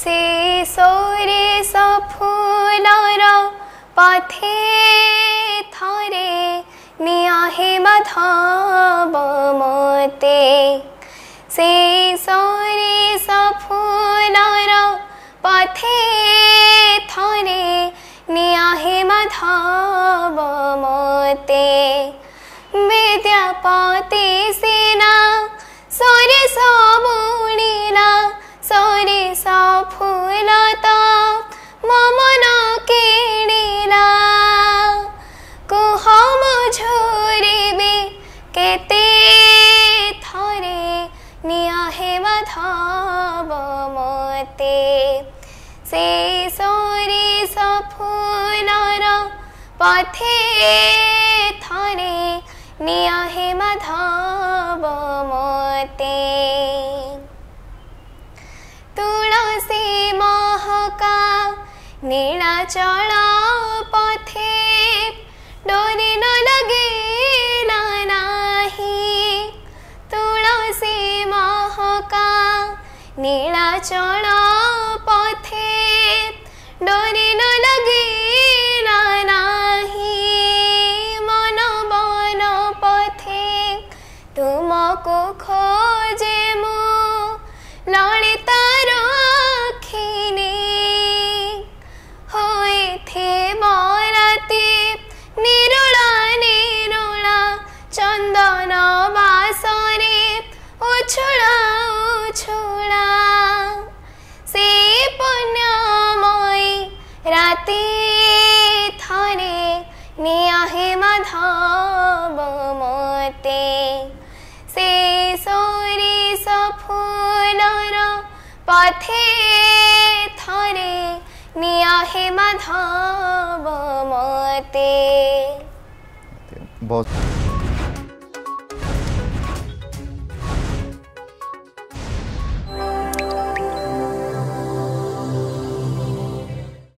से सोरे न पथे थरे न्याहे मध मते श्री से सफुन पथे थोरे न्याहे मध मते विद्यापति सेना मते से सोरे सफूनारा पथे थारे निया हे मधाब मते तुलसी महका नीला चढ़ा ચણા પથે ડોરી ન લગે નાહી મન બન પથે તુમકો ખો गति थारे निया है मधाब मोते से सोरी सफूलर पथे थारे निया है मधाब मोते बहुत